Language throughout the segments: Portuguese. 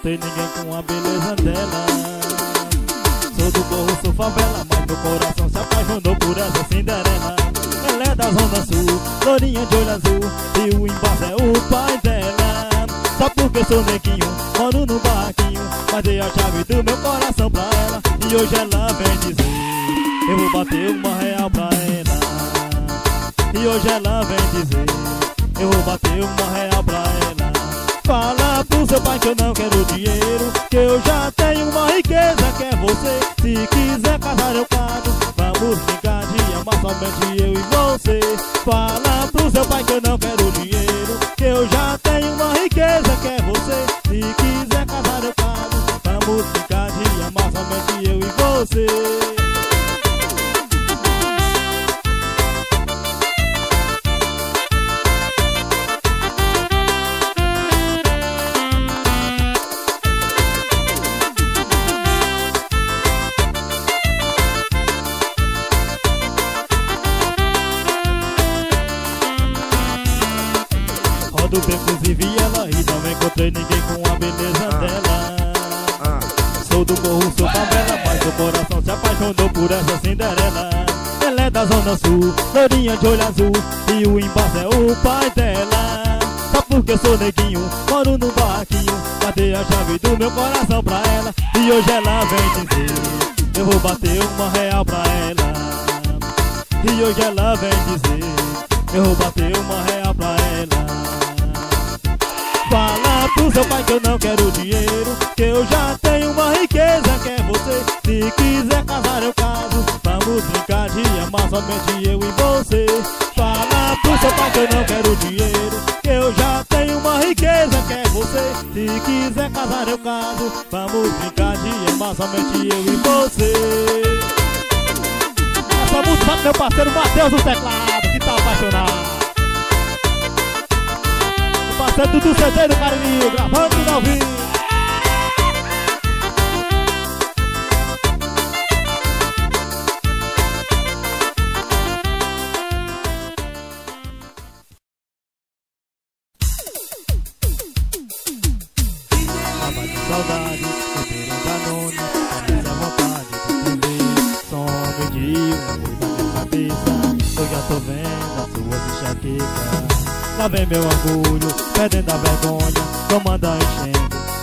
encontrei ninguém com a beleza dela. Sou do morro, sou favela, mas meu coração se apaixonou por essa Cinderela. Ela é da Zona Sul, lourinha de olho azul, e o embaixo é o pai dela. Só porque sou neguinho, moro no barraquinho, mas dei a chave do meu coração pra ela. E hoje ela vem dizer, eu vou bater uma real pra ela. E hoje ela vem dizer, eu vou bater uma real pra ela. Fala pro seu pai que eu não quero dinheiro Que eu já tenho uma riqueza que é você. Se quiser casar eu caso Vamos brincar de amar somente eu e você. Fala pro seu pai que eu não quero dinheiro Que eu já tenho uma riqueza que é você. Se quiser casar eu caso Vamos brincar de amar somente eu e você essa Cinderela. Ela é da Zona Sul, lourinha de olho azul. E o embaixo é o pai dela. Só porque eu sou neguinho, moro num barraquinho. Batei a chave do meu coração pra ela. E hoje ela vem dizer Eu vou bater uma real pra ela. E hoje ela vem dizer Eu vou bater uma real pra ela. Fala pro seu pai que eu não quero dinheiro somente eu e você. Fala pro seu pai que eu não quero dinheiro Que eu já tenho uma riqueza que é você. Se quiser casar eu caso. Vamos brincar de amar somente eu e você. Essa música do meu parceiro Matheus do teclado Que tá apaixonado. Parceiro do CD do Carinho, gravando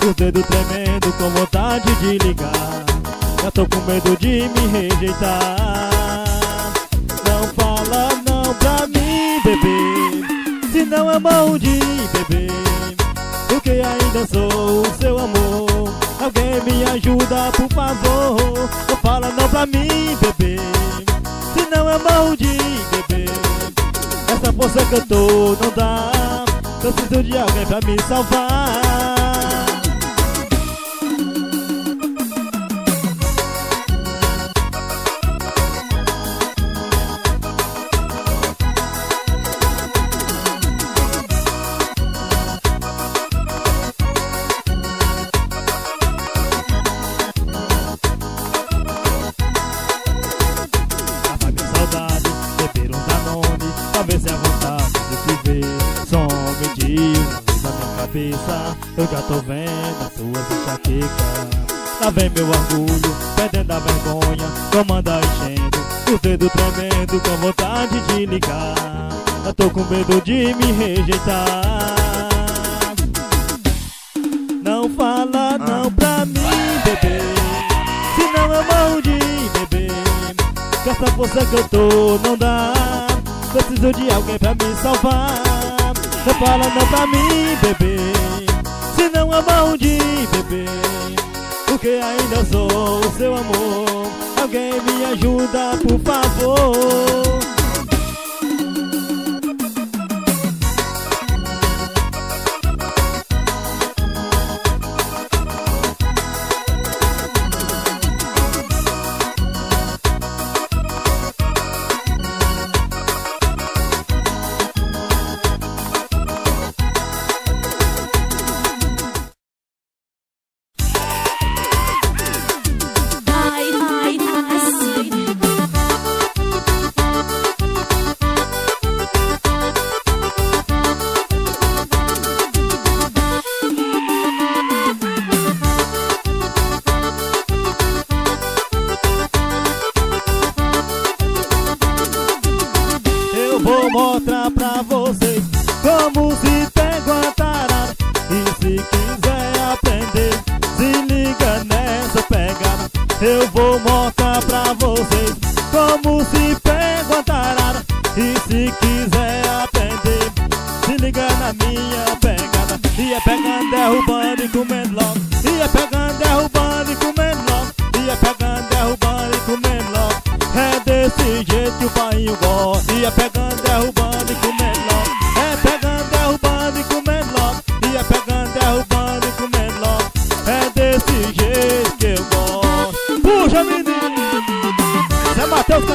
os dedos tremendo Com vontade de ligar. Já tô com medo de me rejeitar. Não fala não pra mim, bebê. Se não é bom de beber. Porque ainda sou o seu amor. Alguém me ajuda, por favor. Não fala não pra mim, bebê. Se não é bom de beber. Essa força que eu tô não dá. Preciso de alguém pra me salvar Eu já tô vendo as suas enxaquecas. Lá vem meu orgulho, perdendo a vergonha Comanda enchendo, os dedos tremendo Com vontade de ligar. Eu tô com medo de me rejeitar. Não fala não pra mim, bebê. Se não é mão de beber. Que essa força que eu tô não dá. Preciso de alguém pra me salvar. Não fala não pra mim, bebê Não mão de beber Porque ainda sou o seu amor. Alguém me ajuda, por favor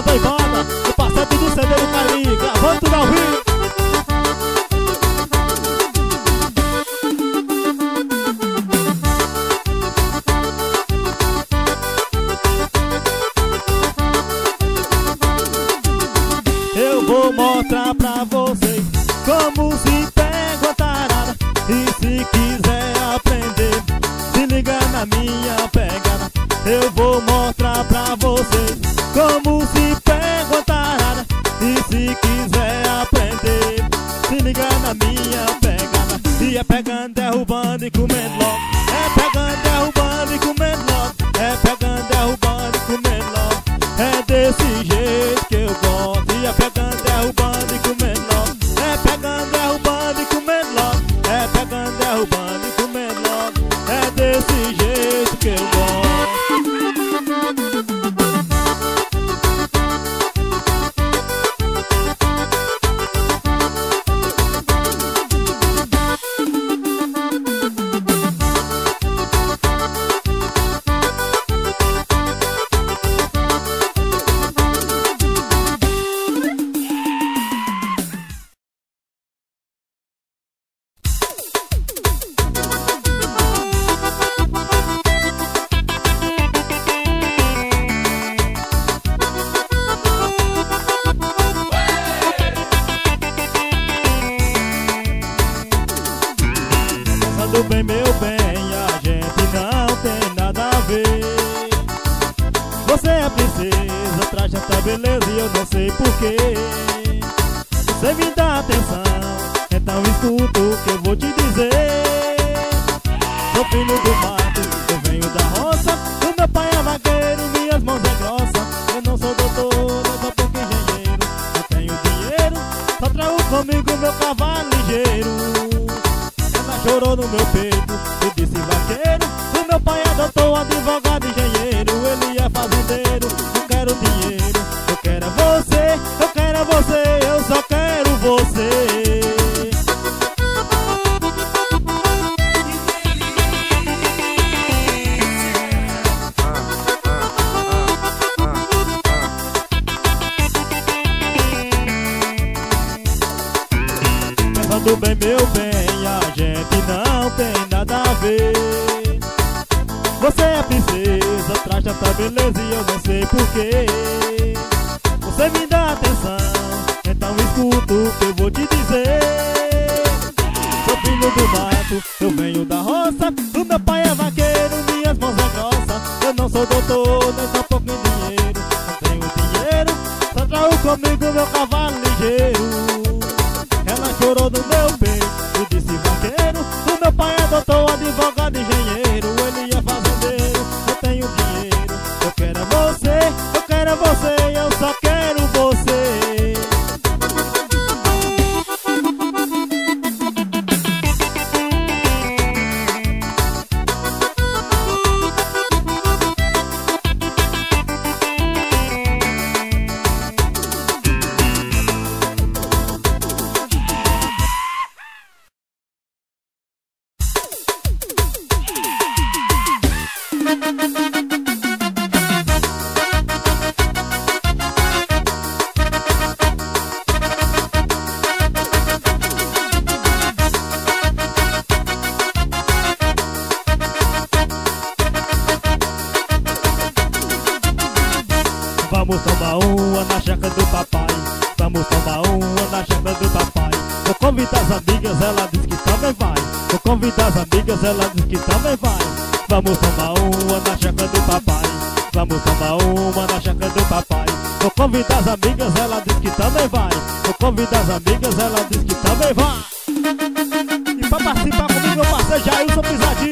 Doivada O Sou filho do mato, eu venho da roça. O meu pai é vaqueiro, minhas mãos é grossa. Eu não sou doutor, eu sou pouco engenheiro. Eu tenho dinheiro, só trago comigo meu cavalo ligeiro ela chorou no meu peito do mato, eu venho da roça O meu pai é Vamos tomar uma na chácara do papai. Vamos tomar uma na chácara do papai. Vou convidar as amigas, ela diz que também vai. Vou convidar as amigas, ela diz que também vai. Vamos tomar uma na chácara do papai. Vamos tomar uma na chácara do papai. Vou convidar as amigas, ela diz que também vai. Vou convidar as amigas, ela diz que também vai. E pra participar comigo meu parceiro Jailson Pisadinho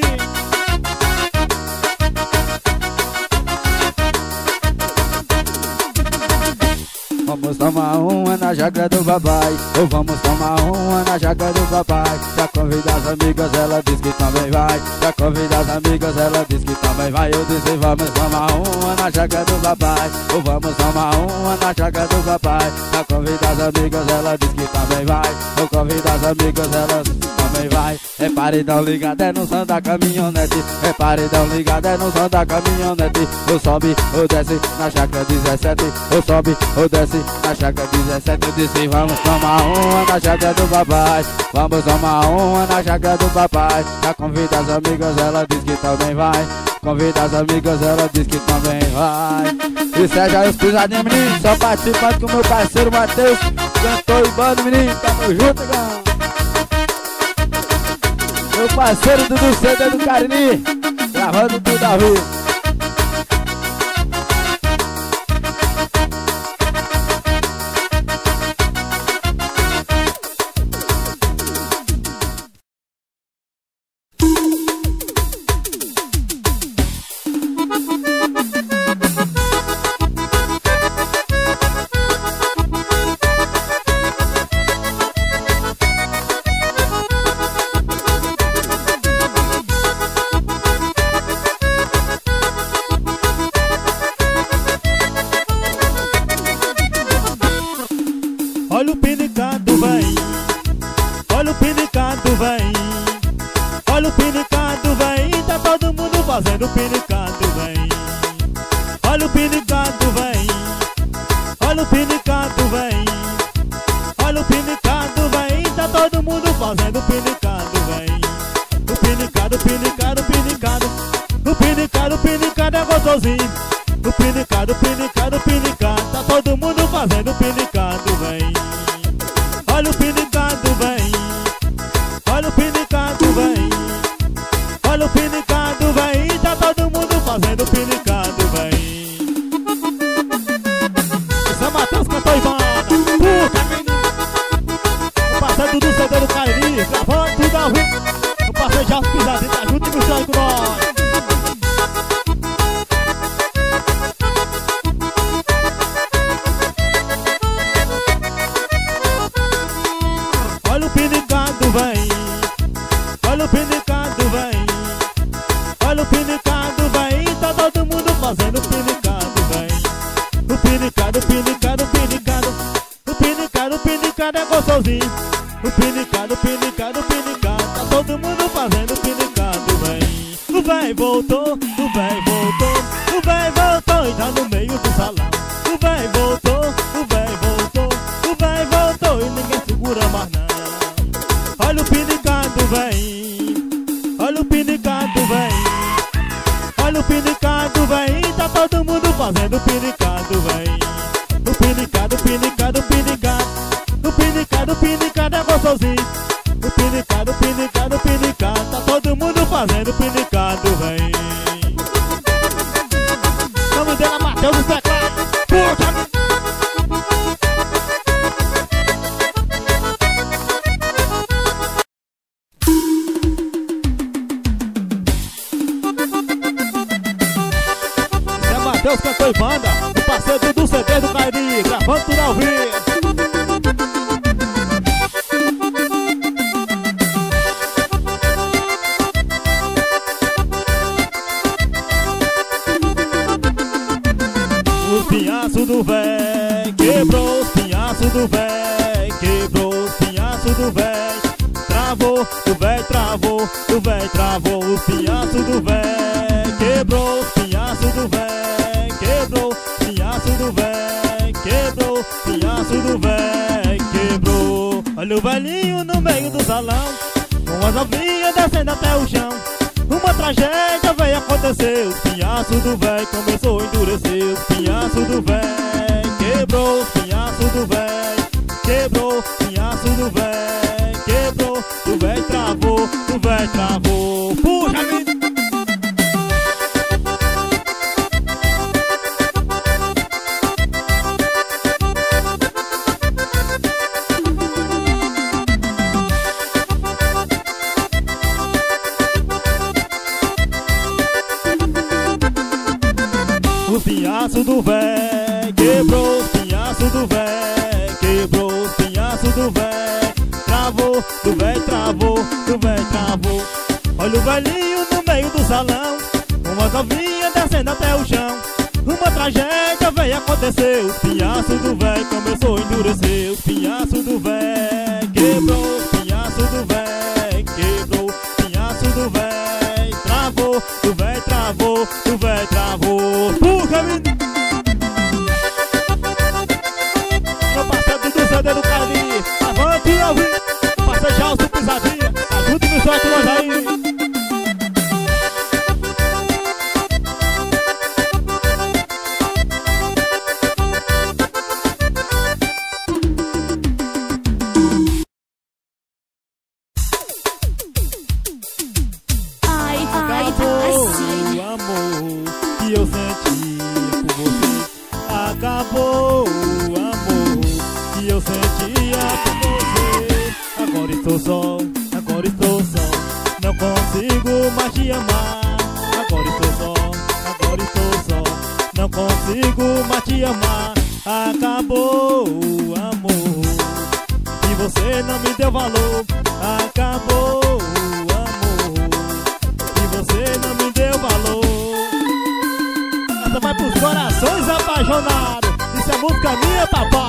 Vamos tomar uma na chácara do papai Ou vamos tomar uma na chácara do papai Pra convidar as amigas, ela diz que também vai. Pra convidar as amigas, ela diz que também vai. Eu disse vamos tomar uma na chácara do papai Ou vamos tomar uma na chácara do papai Pra convidar as amigas, ela diz que também vai. Ou convidar as amigas, ela também também vai. É paredão ligado, é no som da caminhonete. É paredão ligado, é no som da caminhonete. Ou sobe ou desce na chácara 17. Ou sobe ou desce na chácara 17. Eu disse, vamos tomar uma na chácara do papai. Vamos tomar uma na chácara do papai. Já convida as amigas, ela diz que também vai. Convida as amigas, ela diz que também vai. E seja os pisadinhos, menino, só participando com meu parceiro Matheus. Cantor e bando, menino, tamo junto, galera. Meu parceiro Dudu CD do Carini, gravando tudo ao vivo. Não, viu? Passei já pisar pinicado, pinicado, pinicado. Tá todo mundo fazendo pinicado, vem. Vamos dela, Matheus, está Com as novinhas descendo até o chão. Uma tragédia veio acontecer. O pinhaço do véi começou a endurecer. O pinhaço do véi quebrou. O pinhaço do véi quebrou. O pinhaço do véi quebrou. O véi travou, o véi travou. Puxa, travou Olha o velhinho no meio do salão uma as descendo até o chão. Uma tragédia veio acontecer O pinhaço do velho começou a endurecer O pinhaço do velho quebrou. Minha, papai.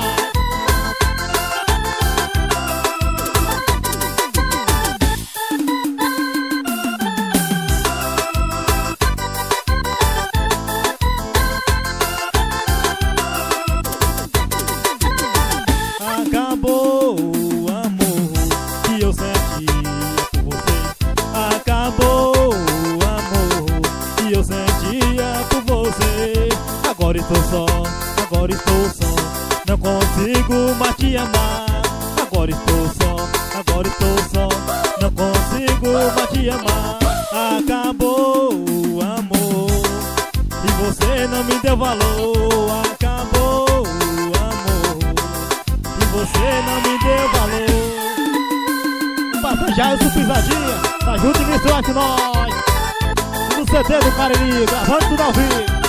Já essa pisadinha, tá junto e misturado nós. No CD do Cariri, gravando tudo ao vivo.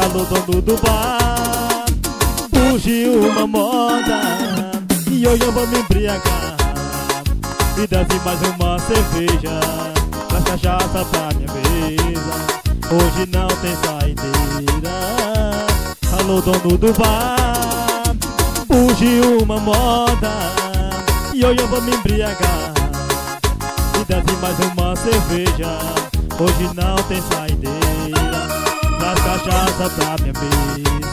Alô dono do bar. Puxe uma moda. E eu vou me embriagar. E desce mais uma cerveja. Traz cachaça pra minha mesa Hoje não tem saideira. Alô dono do bar. Puxe uma moda. E eu vou me embriagar. E desce mais uma cerveja. Hoje não tem saideira Traz cachaça pra minha mesa ligando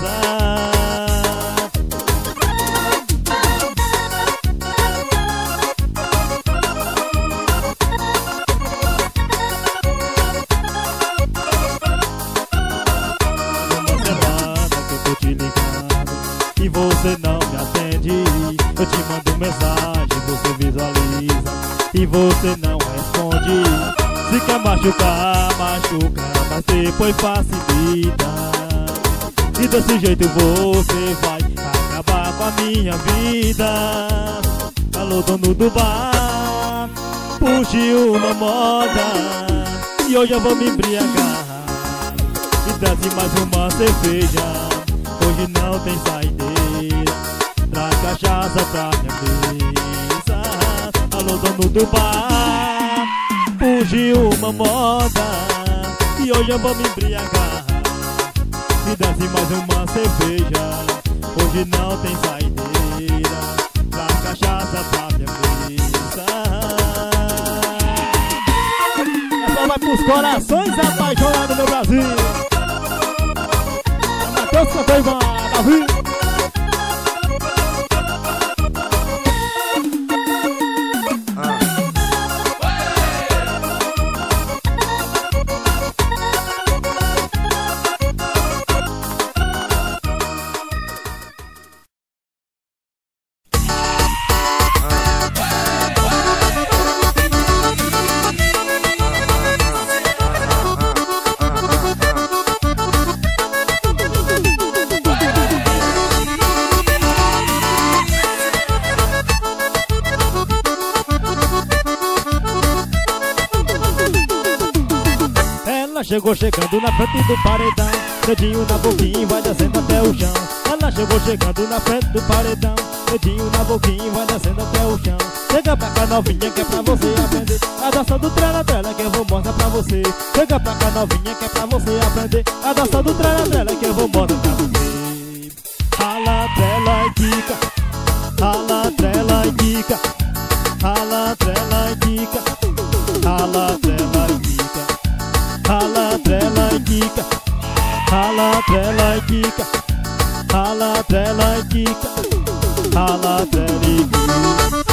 E você não me atende. Eu te mando mensagem, você visualiza E você não responde. Se quer machucar, machuca Mas depois facilita E desse jeito você vai Acabar com a minha vida. Alô dono do bar Puxe uma moda. E hoje eu vou me embriagar. E desce mais uma cerveja. Hoje não tem saideira. Traz cachaça pra minha mesa. Alô dono do bar Fuge uma moda E hoje eu vou me embriagar. E desce mais uma cerveja. Hoje não tem saideira. Traz cachaça pra minha mesa Essa vai pros corações apaixonados do Brasil. Matheus cantou igual, Davi chegou chegando na frente do paredão. Dedinho na boquinha vai descendo até o chão. Ela chegou chegando na frente do paredão. Dedinho na boquinha vai descendo até o chão. Chega pra cá novinha que é pra você aprender. A dança do trela trela que eu vou mostrar pra você. Chega pra cá novinha que é pra você aprender. A dança do trela trela que eu vou mostrar pra você. Rala, trela e quica. Rala, trela e quica. Rala, trela e quica. Rala, quica Rala, trela e quica Rala, trela e quica Rala, trela e quica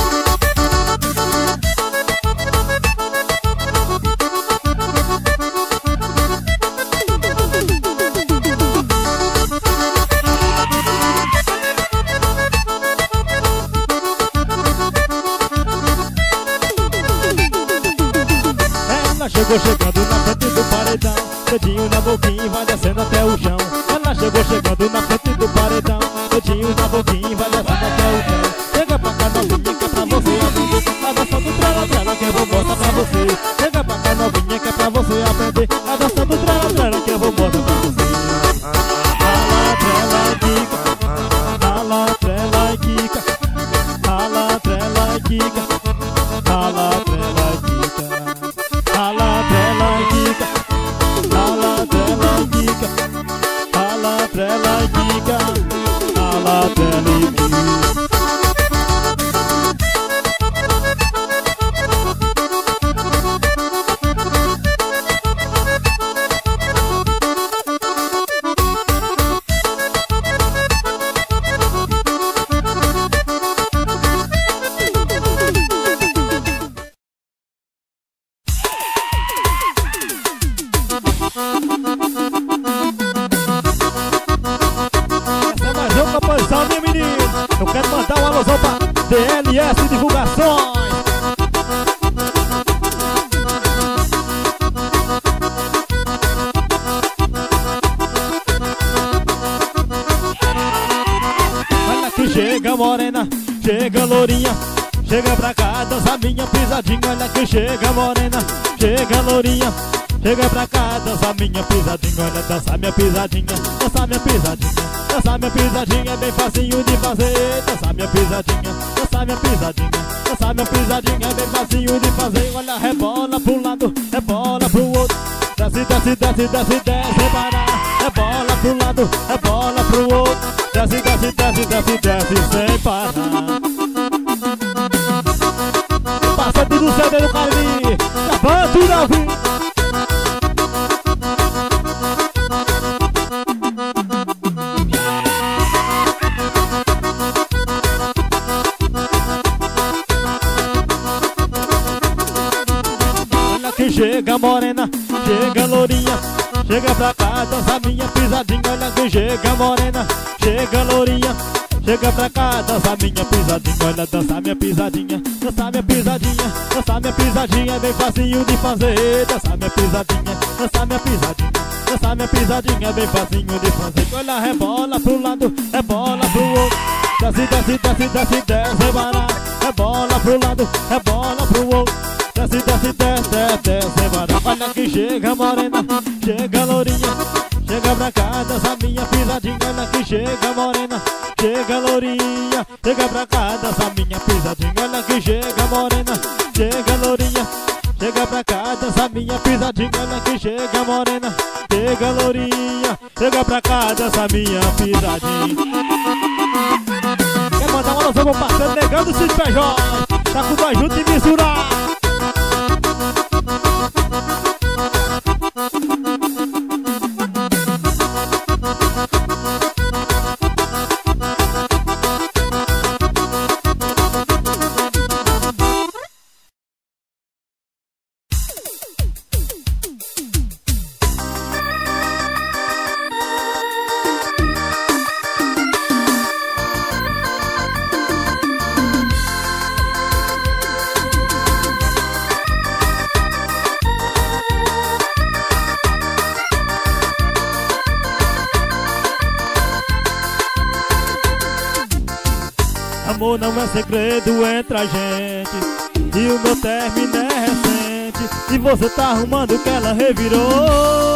Dedinho na boquinha vai descendo até o chão. Ela chegou chegando na frente do paredão. Dedinho na boquinha vai descendo até o chão. Chega pra cá novinha que é pra você aprender A dança do trela trela que eu vou mostrar pra você. Chega pra cá novinha que é pra você aprender A dança Até alivio pisadinha Olha, dança minha pisadinha, dança minha pisadinha Dança minha pisadinha, é bem facinho de fazer Dança minha pisadinha, dança minha pisadinha Dança minha pisadinha, é bem facinho de fazer Olha, rebola pro lado, rebola pro outro Desce, desce, desce, desce, desce, É bola pro lado, é bola pro outro Desce, desce, desce, desce, desce, sem parar. Passa tudo CD do Carlinhos Acabando tudo ao morena, chega lourinha Chega pra cá, dança minha pisadinha Olha que chega morena, chega lourinha Chega pra cá, dança minha pisadinha Olha, dança minha pisadinha Dança minha pisadinha Dança minha pisadinha É bem facinho de fazer Dança minha pisadinha Dança minha pisadinha Dança minha pisadinha É bem facinho de fazer. Olha, rebola pro lado Rebola pro outro Desce, desce, desce, desce, desce, rebara Rebola pro lado Rebola pro outro Desce, desce, desce, desce, desce, rebara Olha que chega morena Chega lourinha Chega pra cá, dança minha pisadinha. Olha que chega morena Chega lourinha Chega pra cá, dança minha pisadinha. Olha que chega morena Chega lourinha Chega pra cá, dança minha pisadinha. Olha que chega morena Chega lourinha Chega pra cá, dança minha pisadinha. Quer mandar uma noção pro parceiro negando o Cid Tá com mais junto e misturar segredo entre a gente. E o meu término é recente. E você tá arrumando que ela revirou.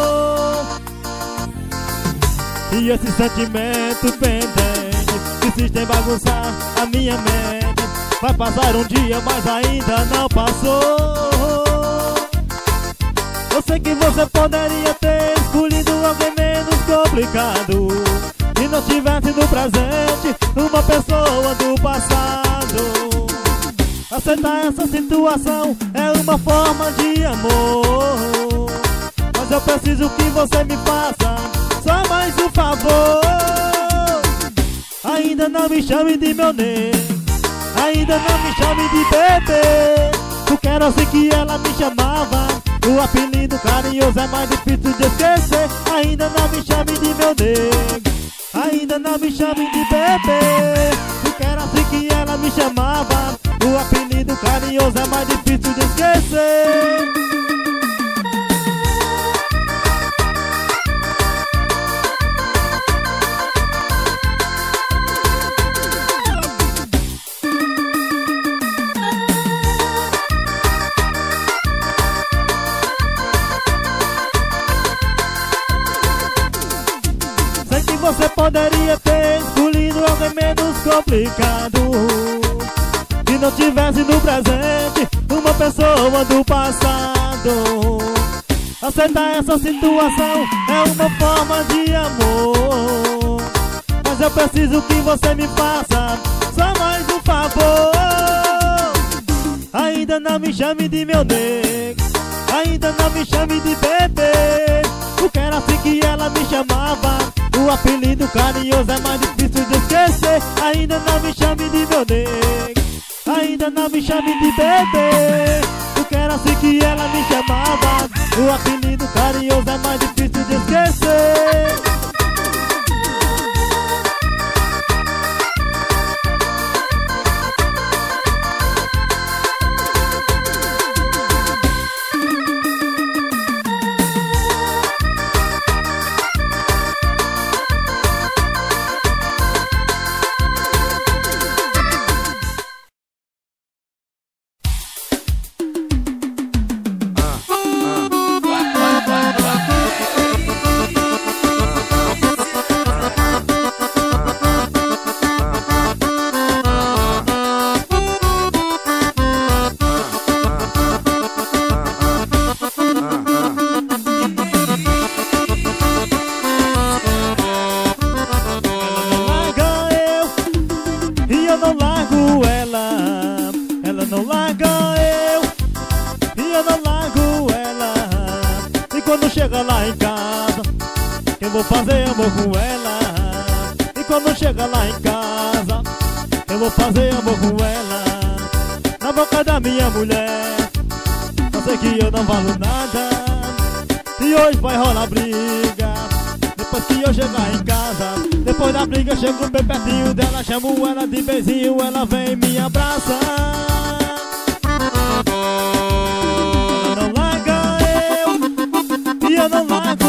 E esse sentimento pendente Insiste em bagunçar a minha mente Vai passar um dia, mas ainda não passou. Eu sei que você poderia ter escolhido alguém menos complicado Se não tivesse no presente uma pessoa do passado. Aceitar essa situação é uma forma de amor. Mas eu preciso que você me faça só mais um favor. Ainda não me chame de meu nego Ainda não me chame de bebê. Porque era assim que ela me chamava. O apelido carinhoso é mais difícil de esquecer. Ainda não me chame de meu nego Ainda não me chame de bebê. Porque era assim que ela me chamava. O apelido carinhoso é mais difícil de esquecer poderia ter escolhido alguém menos complicado Se não tivesse no presente uma pessoa do passado. Aceitar essa situação é uma forma de amor. Mas eu preciso que você me faça só mais um favor. Ainda não me chame de meu nego Ainda não me chame de bebê. Porque era assim que ela me chamava o apelido carinhoso é mais difícil de esquecer. Ainda não me chame de meu nego Ainda não me chame de bebê. Porque era assim que ela me chamava. O apelido carinhoso é mais difícil de esquecer chego bem pertinho dela, chamo ela de beijinho, ela vem me abraçar. com ela E chega lá em casa Eu vou fazer